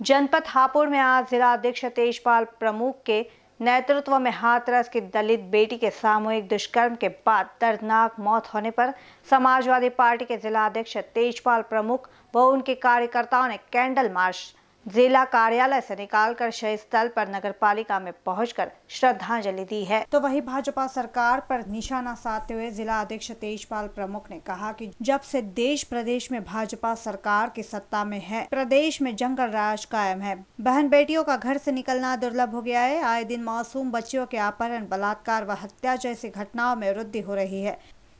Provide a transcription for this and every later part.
जनपद हापुड़ में आज जिला अध्यक्ष तेजपाल प्रमुख के नेतृत्व में हाथरस की दलित बेटी के सामूहिक दुष्कर्म के बाद दर्दनाक मौत होने पर समाजवादी पार्टी के जिला अध्यक्ष तेजपाल प्रमुख व उनके कार्यकर्ताओं ने कैंडल मार्च जिला कार्यालय से निकालकर शहीद स्थल पर नगर पालिका में पहुंचकर श्रद्धांजलि दी है। तो वही भाजपा सरकार पर निशाना साधते हुए जिला अध्यक्ष तेजपाल प्रमुख ने कहा कि जब से देश प्रदेश में भाजपा सरकार की सत्ता में है, प्रदेश में जंगल राज कायम है। बहन बेटियों का घर से निकलना दुर्लभ हो गया है। आए दिन मासूम बच्चियों के अपहरण बलात्कार व हत्या जैसी घटनाओं में वृद्धि हो रही है।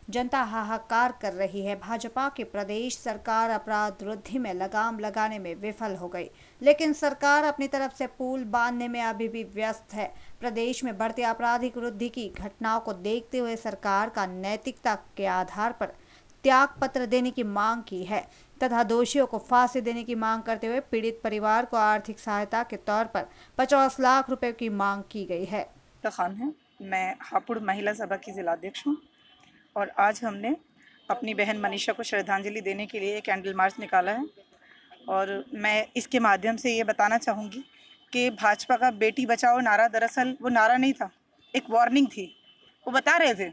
जनता हाहाकार कर रही है। भाजपा की प्रदेश सरकार अपराध वृद्धि में लगाम लगाने में विफल हो गई, लेकिन सरकार अपनी तरफ़ से पुल बांधने में अभी भी व्यस्त है। प्रदेश में बढ़ते आपराधिक वृद्धि की घटनाओं को देखते हुए सरकार का नैतिकता के आधार पर त्याग पत्र देने की मांग की है, तथा दोषियों को फांसी देने की मांग करते हुए पीड़ित परिवार को आर्थिक सहायता के तौर पर 50 लाख रुपए की मांग की गई है। खान है। मैं हापुड़ महिला सभा की जिलाध्यक्ष हूँ। और आज हमने अपनी बहन मनीषा को श्रद्धांजलि देने के लिए कैंडल मार्च निकाला है। और मैं इसके माध्यम से ये बताना चाहूँगी कि भाजपा का बेटी बचाओ नारा दरअसल वो नारा नहीं था, एक वार्निंग थी। वो बता रहे थे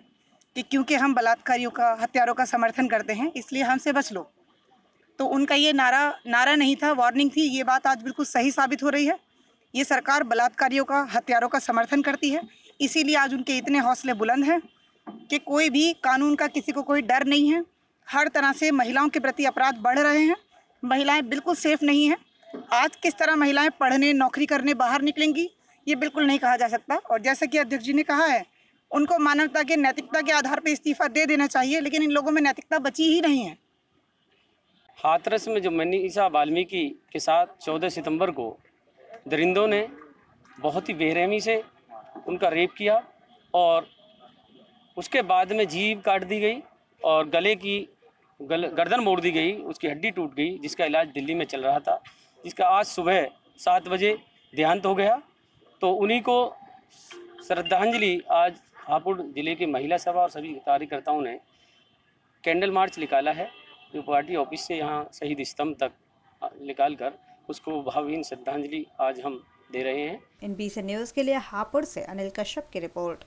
कि क्योंकि हम बलात्कारियों का, हत्यारों का समर्थन करते हैं, इसलिए हमसे बच लो। तो उनका ये नारा नारा नहीं था, वार्निंग थी, ये बात आज बिल्कुल सही साबित हो रही है। ये सरकार बलात्कारियों का, हत्यारों का समर्थन करती है, इसीलिए आज उनके इतने हौसले बुलंद हैं। कि कोई भी कानून का किसी को कोई डर नहीं है। हर तरह से महिलाओं के प्रति अपराध बढ़ रहे हैं। महिलाएँ बिल्कुल सेफ़ नहीं हैं। आज किस तरह महिलाएँ पढ़ने, नौकरी करने बाहर निकलेंगी, ये बिल्कुल नहीं कहा जा सकता। और जैसा कि अध्यक्ष जी ने कहा है, उनको मानवता के, नैतिकता के आधार पर इस्तीफा दे देना चाहिए, लेकिन इन लोगों में नैतिकता बची ही नहीं है। हाथरस में जो मनीषा वाल्मीकि के साथ 14 सितंबर को दरिंदों ने बहुत ही बेरहमी से उनका रेप किया और उसके बाद में जीव काट दी गई और गले की, गल, गर्दन मोड़ दी गई, उसकी हड्डी टूट गई, जिसका इलाज दिल्ली में चल रहा था, जिसका आज सुबह सात बजे देहांत हो गया। तो उन्हीं को श्रद्धांजलि आज हापुड़ ज़िले के महिला सभा और सभी कार्यकर्ताओं ने कैंडल मार्च निकाला है। जो पार्टी ऑफ़िस से यहाँ शहीद स्तंभ तक निकाल कर उसको भावहीन श्रद्धांजलि आज हम दे रहे हैं। इन बी न्यूज़ के लिए हापुड़ से अनिल कश्यप की रिपोर्ट।